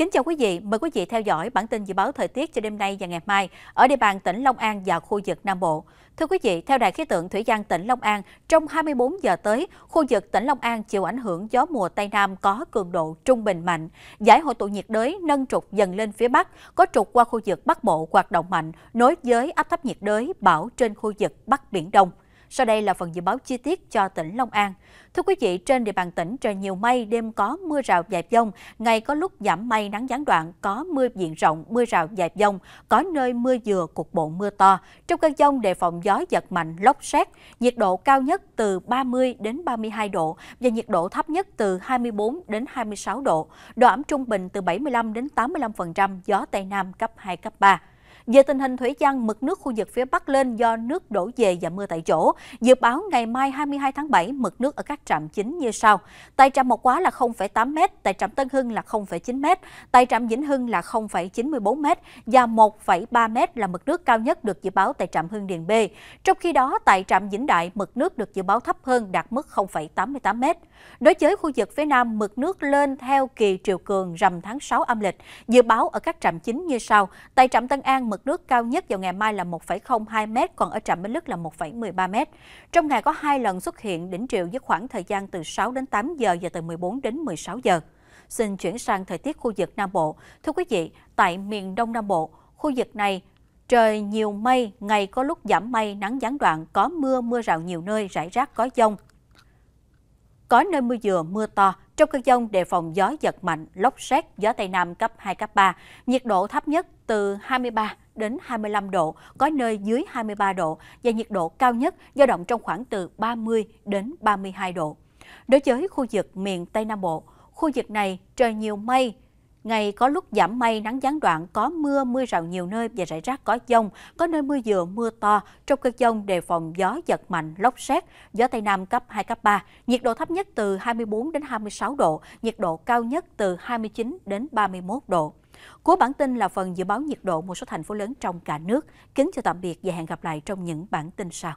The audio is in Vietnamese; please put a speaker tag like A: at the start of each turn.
A: Kính chào quý vị, mời quý vị theo dõi bản tin dự báo thời tiết cho đêm nay và ngày mai ở địa bàn tỉnh Long An và khu vực Nam Bộ. Thưa quý vị, theo Đài khí tượng thủy văn tỉnh Long An, trong 24 giờ tới, khu vực tỉnh Long An chịu ảnh hưởng gió mùa Tây Nam có cường độ trung bình mạnh. Giải hội tụ nhiệt đới nâng trục dần lên phía Bắc, có trục qua khu vực Bắc Bộ hoạt động mạnh, nối với áp thấp nhiệt đới bão trên khu vực Bắc Biển Đông. Sau đây là phần dự báo chi tiết cho tỉnh Long An. Thưa quý vị, trên địa bàn tỉnh trời nhiều mây, đêm có mưa rào dài dông, ngày có lúc giảm mây nắng gián đoạn, có mưa diện rộng, mưa rào dài dông, có nơi mưa vừa cục bộ mưa to. Trong cơn dông đề phòng gió giật mạnh, lốc xét, nhiệt độ cao nhất từ 30 đến 32 độ và nhiệt độ thấp nhất từ 24 đến 26 độ. Độ ẩm trung bình từ 75 đến 85%, gió Tây Nam cấp 2, cấp 3. Về tình hình thủy văn, mực nước khu vực phía Bắc lên do nước đổ về và mưa tại chỗ. Dự báo ngày mai 22 tháng 7, mực nước ở các trạm chính như sau. Tại trạm Mộc Quá là 0,8 m, tại trạm Tân Hưng là 0,9 m, tại trạm Vĩnh Hưng là 0,94 m và 1,3 m là mực nước cao nhất được dự báo tại trạm Hưng Điền B. Trong khi đó, tại trạm Vĩnh Đại, mực nước được dự báo thấp hơn đạt mức 0,88 m. Đối với khu vực phía Nam, mực nước lên theo kỳ triều cường rằm tháng 6 âm lịch. Dự báo ở các trạm chính như sau. Tại trạm Tân An, mực nước cao nhất vào ngày mai là 1,02 m, còn ở trạm Bến Lức là 1,13 m. Trong ngày có hai lần xuất hiện đỉnh triều với khoảng thời gian từ 6 đến 8 giờ và từ 14 đến 16 giờ. Xin chuyển sang thời tiết khu vực Nam Bộ. Thưa quý vị, tại miền Đông Nam Bộ, khu vực này Trời nhiều mây, ngày có lúc giảm mây, nắng gián đoạn, có mưa, mưa rào nhiều nơi, rải rác có dông. Có nơi mưa vừa, mưa to, trong cơn dông đề phòng gió giật mạnh, lốc xét, gió Tây Nam cấp 2, cấp 3. Nhiệt độ thấp nhất từ 23 đến 25 độ, có nơi dưới 23 độ và nhiệt độ cao nhất dao động trong khoảng từ 30 đến 32 độ. Đối với khu vực miền Tây Nam Bộ, khu vực này trời nhiều mây, Ngày có lúc giảm mây, nắng gián đoạn, có mưa, mưa rào nhiều nơi và rải rác có dông, có nơi mưa vừa, mưa to. Trong cơn dông đề phòng gió giật mạnh, lốc xét, gió Tây Nam cấp 2, cấp 3. Nhiệt độ thấp nhất từ 24 đến 26 độ, nhiệt độ cao nhất từ 29 đến 31 độ. Cuối bản tin là phần dự báo nhiệt độ một số thành phố lớn trong cả nước. Kính chào tạm biệt và hẹn gặp lại trong những bản tin sau.